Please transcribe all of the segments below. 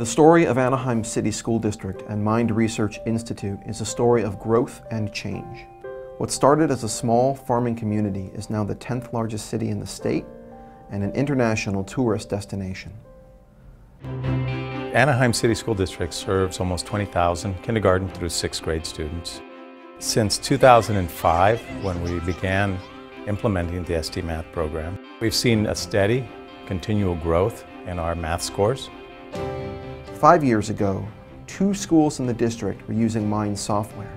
The story of Anaheim City School District and Mind Research Institute is a story of growth and change. What started as a small farming community is now the 10th largest city in the state and an international tourist destination. Anaheim City School District serves almost 20,000 kindergarten through sixth grade students. Since 2005, when we began implementing the ST Math program, we've seen a steady, continual growth in our math scores. Five years ago, two schools in the district were using Mind software,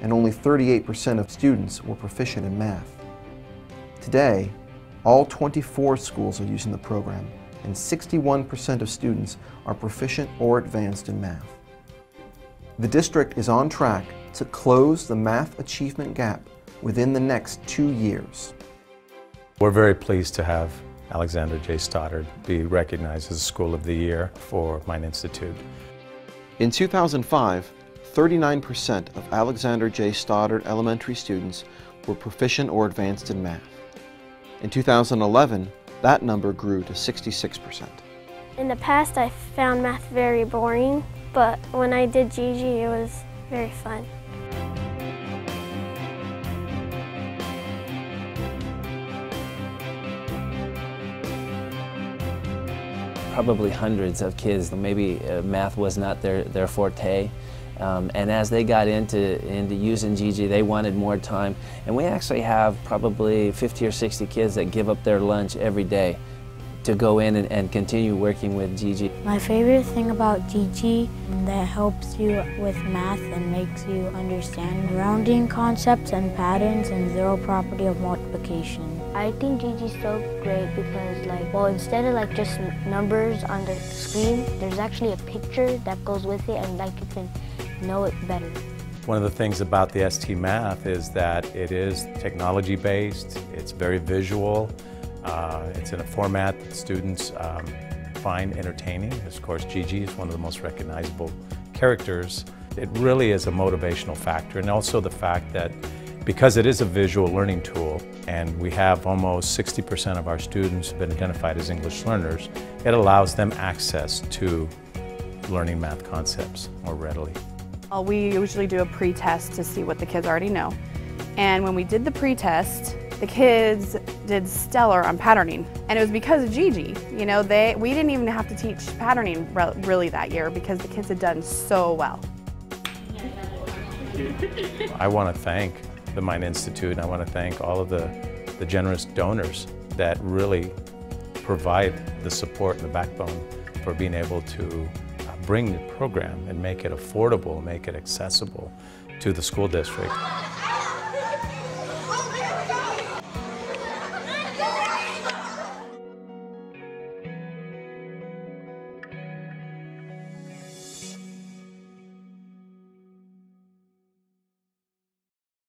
and only 38% of students were proficient in math. Today, all 24 schools are using the program, and 61% of students are proficient or advanced in math. The district is on track to close the math achievement gap within the next two years. We're very pleased to have Alexander J. Stoddard be recognized as School of the Year for Mind Institute. In 2005, 39% of Alexander J. Stoddard elementary students were proficient or advanced in math. In 2011, that number grew to 66%. In the past, I found math very boring, but when I did JiJi, it was very fun. Probably hundreds of kids, maybe uh, math was not their, their forte. Um, and as they got into, into using JiJi, they wanted more time. And we actually have probably 50 or 60 kids that give up their lunch every day to go in and, and continue working with JiJi. My favorite thing about JiJi that helps you with math and makes you understand rounding concepts and patterns and zero property of multiplication. I think JiJi is so great because like, well, instead of like just numbers on the screen, there's actually a picture that goes with it and like you can know it better. One of the things about the ST Math is that it is technology based, it's very visual, uh, it's in a format that students um, find entertaining. Of course, JiJi is one of the most recognizable characters. It really is a motivational factor and also the fact that because it is a visual learning tool and we have almost 60% of our students have been identified as English learners, it allows them access to learning math concepts more readily. Uh, we usually do a pre-test to see what the kids already know. And when we did the pre-test, the kids did stellar on patterning. And it was because of JiJi. You know, they, we didn't even have to teach patterning re really that year because the kids had done so well. I want to thank the Mind Institute and I want to thank all of the, the generous donors that really provide the support and the backbone for being able to uh, bring the program and make it affordable, make it accessible to the school district.